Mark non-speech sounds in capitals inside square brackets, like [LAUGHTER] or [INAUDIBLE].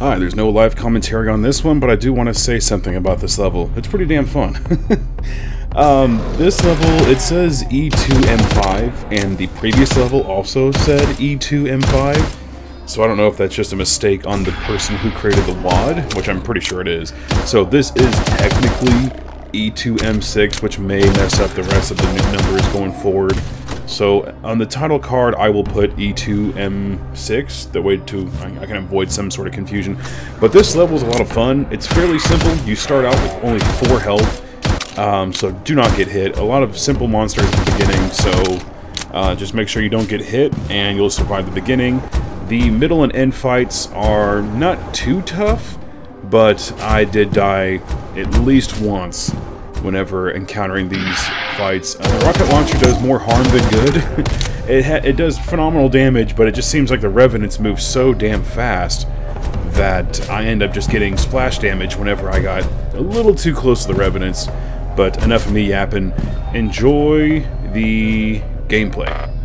Hi, there's no live commentary on this one, but I do want to say something about this level. It's pretty damn fun. [LAUGHS] um, this level, it says E2M5, and the previous level also said E2M5. So I don't know if that's just a mistake on the person who created the WAD, which I'm pretty sure it is. So this is technically E2M6, which may mess up the rest of the numbers going forward. So on the title card, I will put E2M6, that way to I can avoid some sort of confusion. But this level is a lot of fun. It's fairly simple. You start out with only 4 health, um, so do not get hit. A lot of simple monsters at the beginning, so uh, just make sure you don't get hit, and you'll survive the beginning. The middle and end fights are not too tough, but I did die at least once whenever encountering these fights. Uh, the rocket launcher does more harm than good. [LAUGHS] it, it does phenomenal damage, but it just seems like the Revenants move so damn fast that I end up just getting splash damage whenever I got a little too close to the Revenants. But enough of me yapping. Enjoy the gameplay.